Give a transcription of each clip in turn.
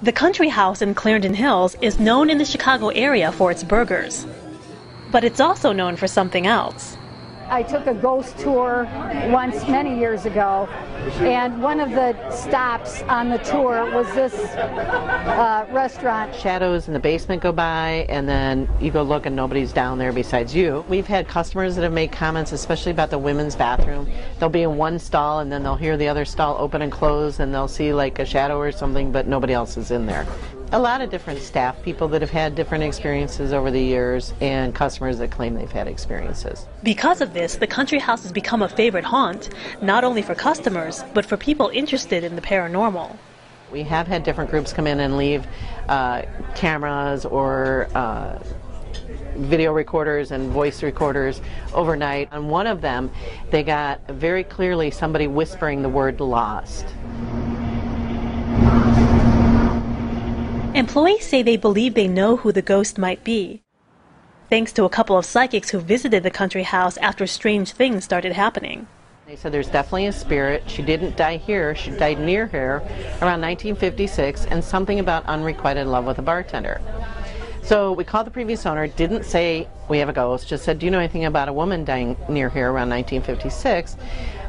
The Country House in Clarendon Hills is known in the Chicago area for its burgers. But it's also known for something else. I took a ghost tour once many years ago, and one of the stops on the tour was this uh, restaurant. Shadows in the basement go by, and then you go look, and nobody's down there besides you. We've had customers that have made comments, especially about the women's bathroom. They'll be in one stall, and then they'll hear the other stall open and close, and they'll see like a shadow or something, but nobody else is in there a lot of different staff, people that have had different experiences over the years, and customers that claim they've had experiences. Because of this, the country house has become a favorite haunt, not only for customers, but for people interested in the paranormal. We have had different groups come in and leave uh, cameras or uh, video recorders and voice recorders overnight. On one of them, they got very clearly somebody whispering the word lost. Employees say they believe they know who the ghost might be. Thanks to a couple of psychics who visited the country house after strange things started happening. They said there's definitely a spirit. She didn't die here. She died near here around 1956, and something about unrequited love with a bartender. So we called the previous owner, didn't say we have a ghost, just said, Do you know anything about a woman dying near here around 1956?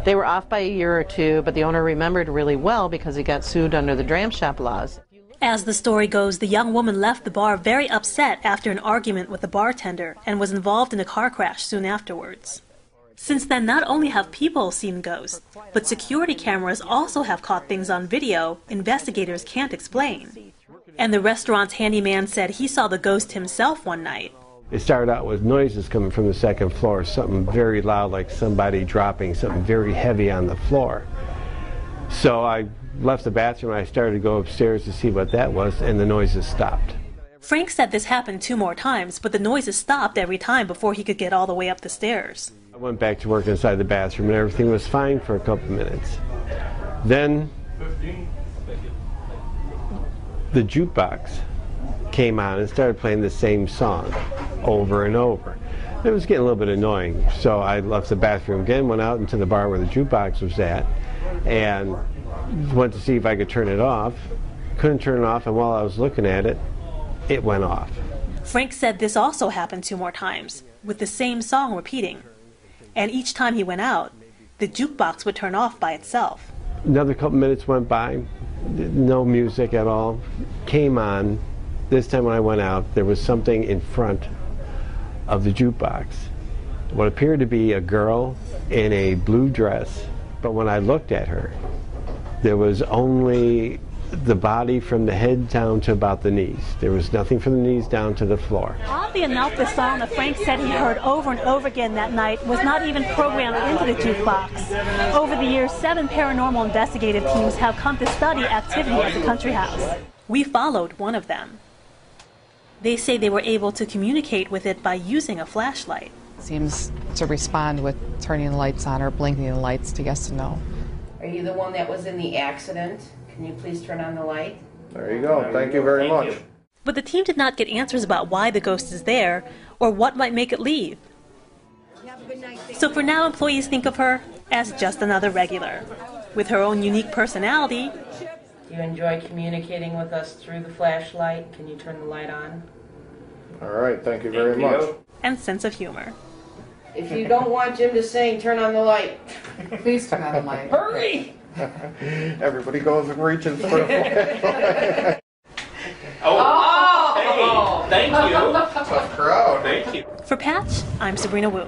They were off by a year or two, but the owner remembered really well because he got sued under the dram shop laws. As the story goes, the young woman left the bar very upset after an argument with the bartender and was involved in a car crash soon afterwards. Since then, not only have people seen ghosts, but security cameras also have caught things on video investigators can't explain. And the restaurant's handyman said he saw the ghost himself one night. It started out with noises coming from the second floor, something very loud, like somebody dropping something very heavy on the floor. So I left the bathroom. And I started to go upstairs to see what that was, and the noises stopped. Frank said this happened two more times, but the noises stopped every time before he could get all the way up the stairs. I went back to work inside the bathroom, and everything was fine for a couple minutes. Then the jukebox came on and started playing the same song over and over. It was getting a little bit annoying, so I left the bathroom again, went out into the bar where the jukebox was at, and went to see if I could turn it off. Couldn't turn it off, and while I was looking at it, it went off. Frank said this also happened two more times, with the same song repeating. And each time he went out, the jukebox would turn off by itself. Another couple minutes went by, no music at all. Came on. This time when I went out, there was something in front of the jukebox. What appeared to be a girl in a blue dress, but when I looked at her, there was only the body from the head down to about the knees. There was nothing from the knees down to the floor. Oddly enough, the song that Frank said he heard over and over again that night was not even programmed into the jukebox. Over the years, seven paranormal investigative teams have come to study activity at the country house. We followed one of them. They say they were able to communicate with it by using a flashlight. Seems to respond with turning the lights on or blinking the lights to yes and no. Are you the one that was in the accident? Can you please turn on the light? There you go. Thank you very much. But the team did not get answers about why the ghost is there or what might make it leave. So for now, employees think of her as just another regular. With her own unique personality, Do you enjoy communicating with us through the flashlight? Can you turn the light on? All right. Thank you very much. and sense of humor. If you don't want Jim to sing, turn on the light. Please turn on the light. Hurry! Everybody goes and reaches for the flashlight. Oh, oh, hey, thank you. Tough crowd. Thank you. For Patch, I'm Sabrina Wu.